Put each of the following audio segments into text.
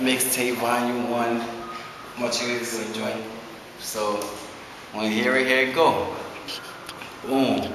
mixtape volume one. Much you niggas enjoy. So, when you hear it, here it go. Boom.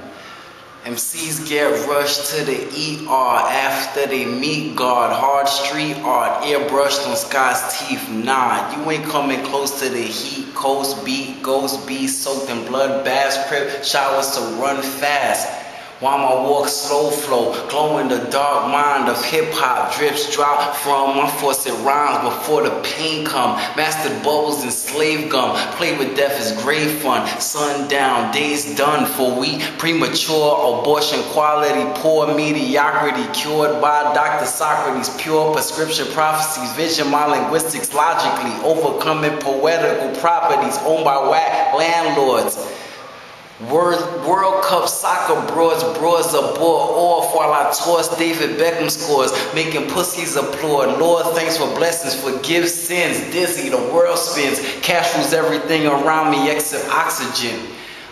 MCs get rushed to the ER after they meet God. Hard street art, airbrushed on Scott's teeth. Nah, you ain't coming close to the heat. Coast beat, ghost beat, soaked in blood baths, crib showers to run fast. While my walk slow flow, glow in the dark mind of hip hop drips drop from my force it rhymes before the pain come. Mastered bubbles and slave gum, play with death is great fun. Sundown, days done for we premature abortion quality, poor mediocrity cured by Dr. Socrates, pure prescription prophecies, vision my linguistics logically, overcoming poetical properties owned by whack landlords. World, World Cup soccer broads, broads bought off while I toss David Beckham scores, making pussies applaud. Lord, thanks for blessings, forgive sins. Dizzy, the world spins, cash rules everything around me except oxygen.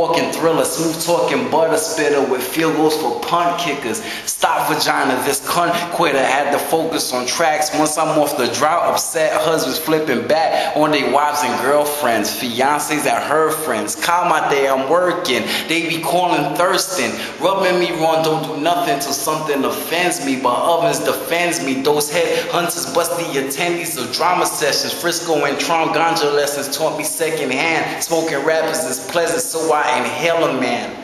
walking thriller, smooth talking butter spitter with field goals for punt kickers. Stop vagina, this cunt quitter had to focus on tracks. Once I'm off the drought, upset husbands flipping back on their wives and girlfriends, fiancés and her friends. Call my day, I'm working. They be calling thirsting, rubbing me wrong, don't do nothing till something offends me. But ovens defends me. Those head hunters bust the attendees of drama sessions. Frisco and Tron ganja lessons taught me secondhand. Smoking rappers is pleasant, so I inhale a man.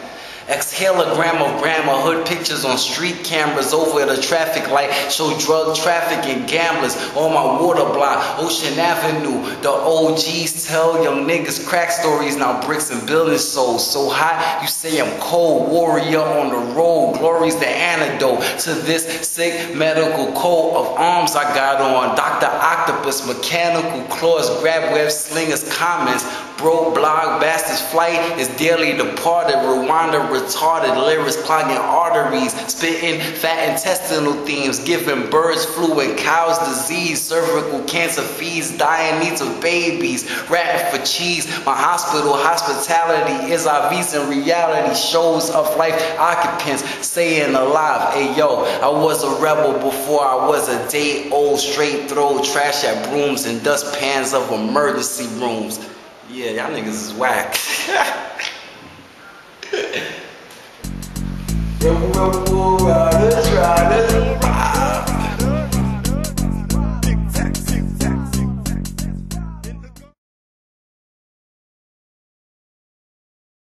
Exhale a gram of grandma hood pictures on street cameras over the traffic light. Show drug trafficking gamblers on my water block, Ocean Avenue. The OGs tell young niggas crack stories. Now bricks and building souls. So hot, you say I'm cold. Warrior on the road. Glory's the antidote to this sick medical coat of arms I got on. Dr. Octopus, mechanical claws, grab web slingers, comments. Bro, blog, bastards, flight is daily departed. Rwanda retarded lyrics clogging arteries, spitting fat intestinal themes, giving birds flu and cows disease, cervical cancer feeds, dying needs of babies, rapping for cheese. My hospital hospitality is our visa reality shows of life occupants saying alive. Hey yo, I was a rebel before I was a day old, straight throw trash at brooms and dustpans of emergency rooms. Yeah, y'all niggas is whack.